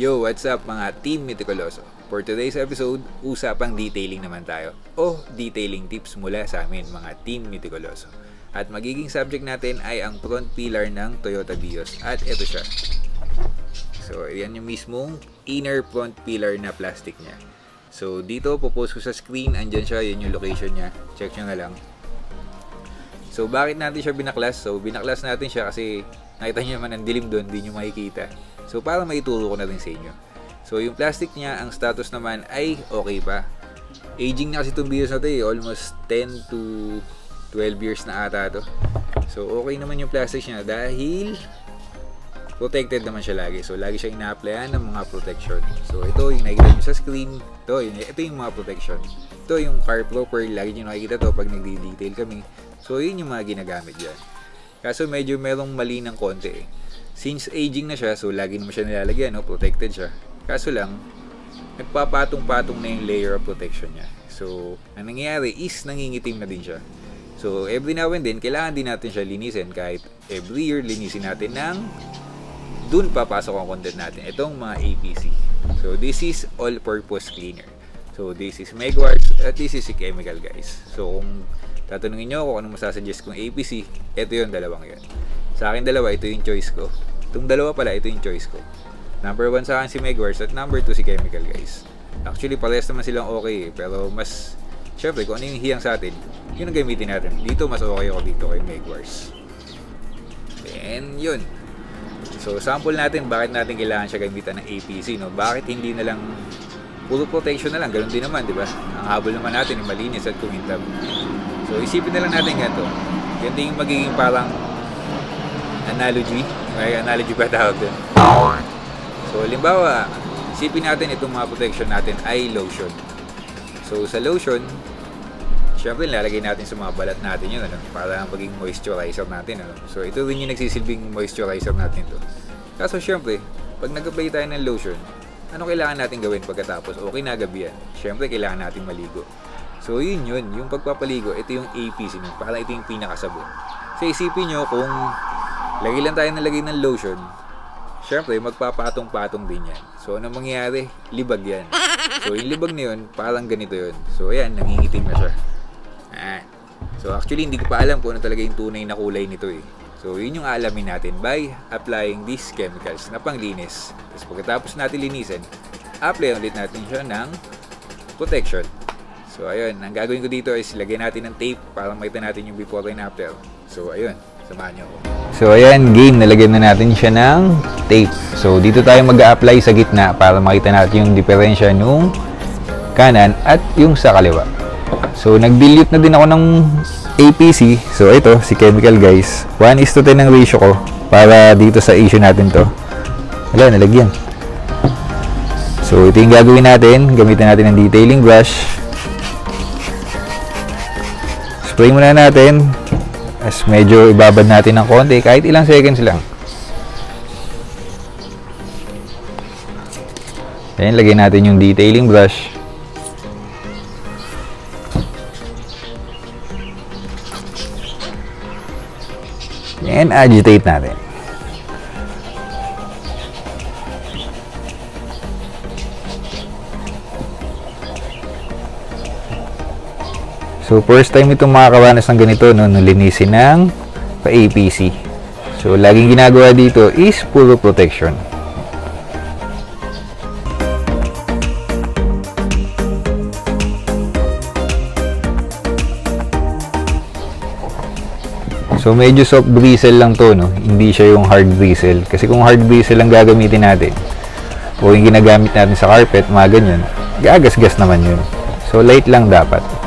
Yo, what's up mga Team Meticuloso? For today's episode, usapang detailing naman tayo o detailing tips mula sa amin mga Team Meticuloso. At magiging subject natin ay ang front pillar ng Toyota Vios at ito siya. So, yan yung mismong inner front pillar na plastic niya. So, dito, popost ko sa screen, andyan siya, yun yung location niya. Check nyo na lang. So, bakit natin siya binaklas? So, binaklas natin siya kasi nakita nyo naman ang dilim doon, hindi nyo makikita. So, para maituro ko na rin sa inyo. So, yung plastic niya, ang status naman ay okay pa. Aging na kasi itong BS na to eh. Almost 10 to 12 years na ata to. So, okay naman yung plastic niya dahil protected naman siya lagi. So, lagi siya ina-applyan ng mga protection. So, ito yung nakikita nyo sa screen. Ito, yun, ito yung mga protection. Ito yung car proper. Lagi nyo nakikita to pag nagdi-detail kami. So, yun yung mga ginagamit dyan. Kaso medyo merong mali ng konti eh since aging na siya, so lagi naman siya nilalagyan, no? protected siya. Kaso lang, nagpapatong-patong na yung layer of protection niya. So, ang nangyayari is nangingitim na din siya. So, every now and then, kailangan din natin siya linisin kahit every year linisin natin ng dun papasok ang content natin. Itong mga APC. So, this is all-purpose cleaner. So, this is Megwars at this is si Chemical guys. So, kung tatanungin nyo kung anong masasuggest kong APC, ito yung dalawang yun. Sa akin dalawa, ito yung choice ko. Itong dalawa pala, ito yung choice ko. Number 1 sa akin si Megwars at number 2 si Chemical guys. Actually, parehas naman silang okay eh, pero mas, syempre, kung ano yung hiyang sa atin, yun ang gamitin natin. Dito, mas okay ako dito kay Megwars. Then, yun. So, sample natin bakit natin kailangan siya gamitan ng APC, no? Bakit hindi na lang puro protection na lang, ganun din naman, di ba? Ang habol naman natin, yung malinis at kumintab. So, isipin na lang natin ganito. Ganito yung magiging parang analogy. May analogy pa tawag din. So, limbawa, isipin natin itong mga protection natin ay lotion. So, sa lotion, syempre lalagay natin sa mga balat natin yun, ano, para maging moisturizer natin. Ano. So, ito rin yung nagsisilbing moisturizer natin to. Kaso, syempre, pag nag-apply tayo ng lotion, ano kailangan natin gawin pagkatapos? Okay na gabi yan. Syempre, kailangan natin maligo. So, yun yun. Yung pagpapaligo, ito yung APC nun. Parang ito yung pinakasabon. So, isipin nyo kung Lagi lang tayo nalagay ng lotion. Siyempre, magpapatong-patong din yan. So, ano mangyayari? Libag yan. So, yung libag na yun, parang ganito yun. So, ayan, nangingitim na siya. Ah. So, actually, hindi ko pa alam kung ano talaga yung tunay na kulay nito eh. So, yun yung alamin natin by applying these chemicals na panglinis. Tapos, pagkatapos natin linisin, apply ulit natin siya ng protection. So, ayun. Ang gagawin ko dito is lagyan natin ng tape para makita natin yung before and after. So, ayun. Samahan nyo So, ayan, game. Nalagyan na natin siya ng tape. So, dito tayo mag apply sa gitna para makita natin yung diferensya nung kanan at yung sa kaliwa. So, nag-dilute na din ako ng APC. So, ito, si Chemical guys. 1 is to 10 ang ratio ko para dito sa issue natin to. Wala, nalagyan. So, ito yung gagawin natin. Gamitin natin ng detailing brush. Spray muna natin. As medyo ibabad natin ng konti, kahit ilang seconds lang. Ayan, lagay natin yung detailing brush. And agitate natin. So, first time itong makakaranas ng ganito, no, nalinisin ng pa-APC. So, laging ginagawa dito is puro protection. So, medyo soft bristle lang to, no? Hindi siya yung hard bristle. Kasi kung hard bristle lang gagamitin natin, o yung ginagamit natin sa carpet, mga ganyan, gagasgas naman yun. So, light lang dapat.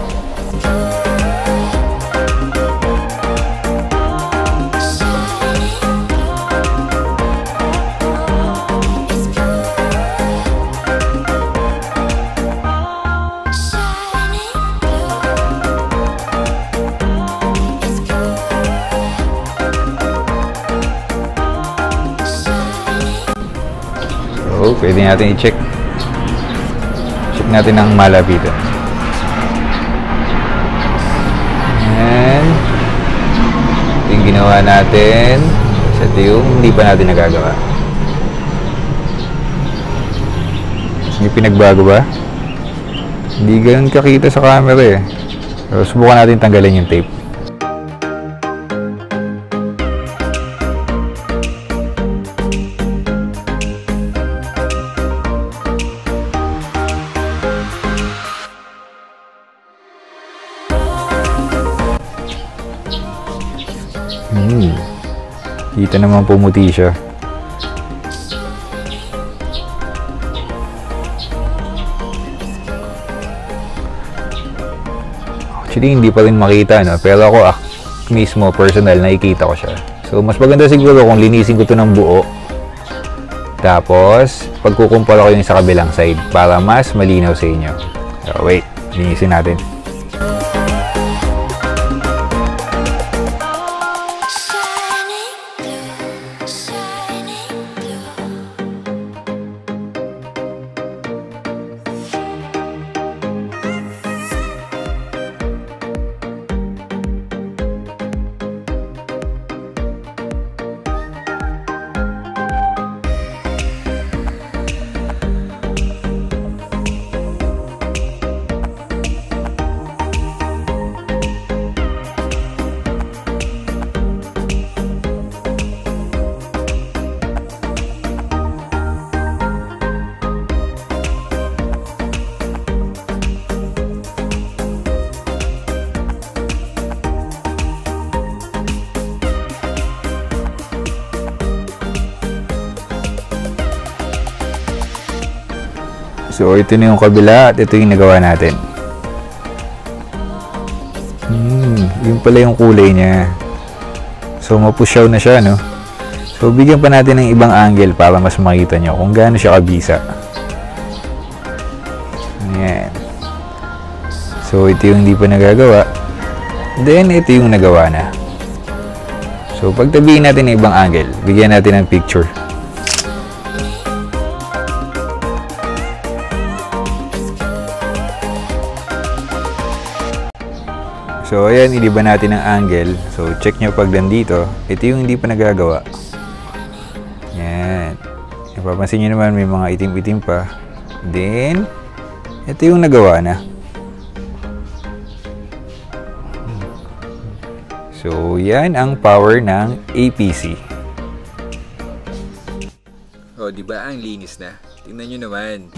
Pwede natin i-check. Check natin ang malapitan. Ayan. Ito yung ginawa natin. Sa ito yung hindi pa natin nagagawa. May pinagbago ba? Hindi ganun kakita sa camera eh. So, subukan natin tanggalin yung tape. Kita naman pumuti siya. Actually, hindi pa rin makita, no? Pero ako, ah, mismo, personal, nakikita ko siya. So, mas maganda siguro kung linisin ko to ng buo. Tapos, pagkukumpara ko yung sa kabilang side para mas malinaw sa inyo. So, wait, linisin natin. So, ito na yung kabila at ito yung nagawa natin. Hmm, yun pala yung kulay niya. So, mapusyaw na siya, no? So, bigyan pa natin ng ibang angle para mas makita nyo kung gaano siya kabisa. Ayan. So, ito yung hindi pa nagagawa. Then, ito yung nagawa na. So, pagtabihin natin ng ibang angle, bigyan natin ng picture. So, ayan, iliba natin ang angle. So, check nyo pag nandito. Ito yung hindi pa nagagawa. Yan. Napapansin nyo naman, may mga itim-itim pa. Then, ito yung nagawa na. So, yan ang power ng APC. Oh, di ba ang linis na? Tingnan nyo naman.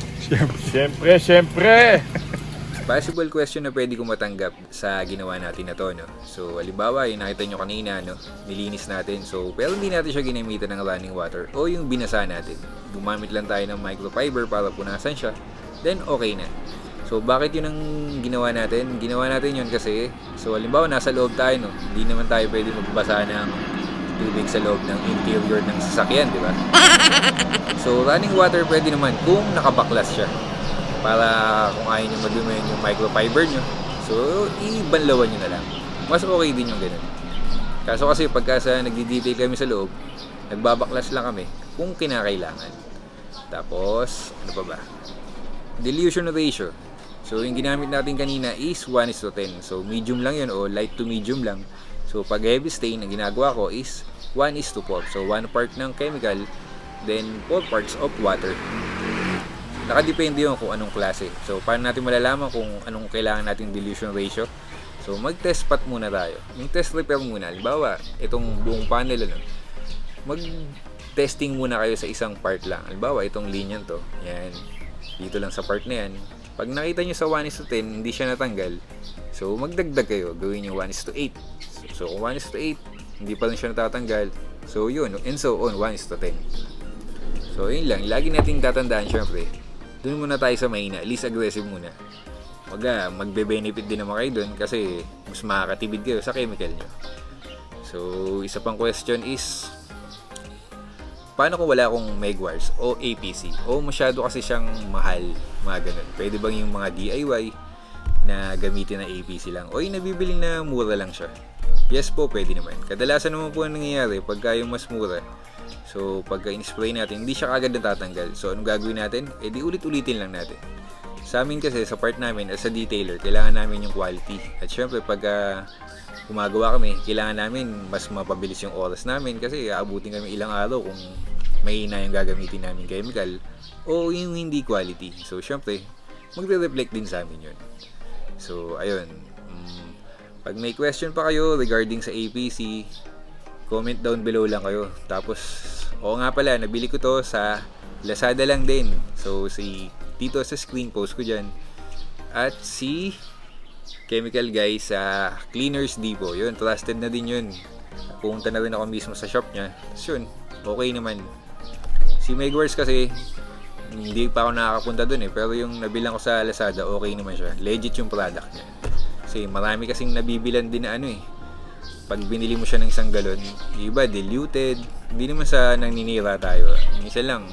Siyempre, siyempre! Possible question na pwede kong matanggap sa ginawa natin na to, no? So, halimbawa, yung nakita nyo kanina, no? Nilinis natin. So, pero hindi natin siya ginamitan ng running water o yung binasa natin. Gumamit lang tayo ng microfiber para punasan siya. Then, okay na. So, bakit yun ang ginawa natin? Ginawa natin yun kasi, so, halimbawa, nasa loob tayo, no? Hindi naman tayo pwede magbasa ng tubig sa loob ng interior ng sasakyan, di ba? So, running water pwede naman kung nakabaklas siya para kung ayaw nyo madumihan yung microfiber nyo. So, ibanlawan nyo na lang. Mas okay din yung ganun. Kaso kasi pagka sa nagdi-detail kami sa loob, nagbabaklas lang kami kung kinakailangan. Tapos, ano pa ba? Dilution ratio. So, yung ginamit natin kanina is 1 is to 10. So, medium lang yun o light to medium lang. So, pag heavy stain, ang ginagawa ko is 1 is to 4. So, 1 part ng chemical, then 4 parts of water. Nakadepende yun kung anong klase. So, paano natin malalaman kung anong kailangan nating dilution ratio? So, mag-test pat muna tayo. Yung test repair muna. Halimbawa, itong buong panel, ano, mag-testing muna kayo sa isang part lang. Halimbawa, itong linya to. Yan. Dito lang sa part na yan. Pag nakita nyo sa 1 is to 10, hindi siya natanggal. So, magdagdag kayo. Gawin nyo 1 is to 8. So, so kung 1 is to 8, hindi pa rin siya natatanggal. So, yun. And so on, 1 is to 10. So, yun lang. Lagi nating tatandaan, syempre. Doon muna tayo sa mahina. Least aggressive muna. Wag magbe-benefit din naman kayo doon kasi mas makakatibid kayo sa chemical nyo. So, isa pang question is, paano kung wala akong Megwars o APC? O masyado kasi siyang mahal, mga ganun. Pwede bang yung mga DIY na gamitin na APC lang? O yung nabibili na mura lang siya? Yes po, pwede naman. Kadalasan naman po ang nangyayari pagka yung mas mura, So, pagka in-spray natin, hindi siya kagad natatanggal. So, anong gagawin natin? Eh, di ulit-ulitin lang natin. Sa amin kasi, sa part namin, as a detailer, kailangan namin yung quality. At syempre, pagka gumagawa kami, kailangan namin mas mapabilis yung oras namin kasi aabutin kami ilang araw kung may na yung gagamitin namin chemical o yung hindi quality. So, syempre, magre-reflect din sa amin yun. So, ayun. Mm, pag may question pa kayo regarding sa APC, comment down below lang kayo. Tapos, oo nga pala, nabili ko to sa Lazada lang din. So, si dito sa screen post ko dyan. At si Chemical Guy sa Cleaners Depot. Yun, trusted na din yun. Pumunta na rin ako mismo sa shop niya. Tapos yun, okay naman. Si Megwares kasi, hindi pa ako nakakapunta dun eh. Pero yung nabilang ko sa Lazada, okay naman siya. Legit yung product niya. Kasi marami kasing nabibilan din na ano eh. Pag binili mo siya ng isang galon, iba diluted. Hindi naman sa naninira tayo. Minsan lang,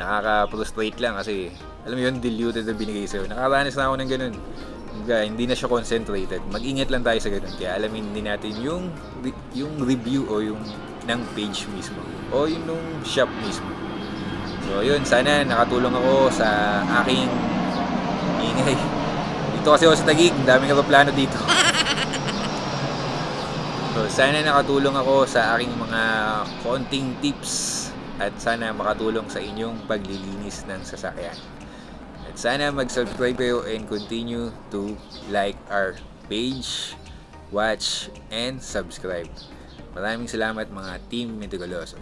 nakaka-frustrate lang kasi alam mo yun, diluted na binigay sa'yo. Nakaranas na ako ng ganun. Kumbaga, hindi na siya concentrated. Mag-ingat lang tayo sa ganun. Kaya alamin din natin yung, yung review o yung ng page mismo. O yung nung shop mismo. So, yun. Sana nakatulong ako sa aking ingay. Dito kasi ako sa Tagig. Ang daming aeroplano dito. So, sana nakatulong ako sa aking mga konting tips at sana makatulong sa inyong paglilinis ng sasakyan. At sana mag-subscribe kayo and continue to like our page, watch, and subscribe. Maraming salamat mga Team Meticuloso.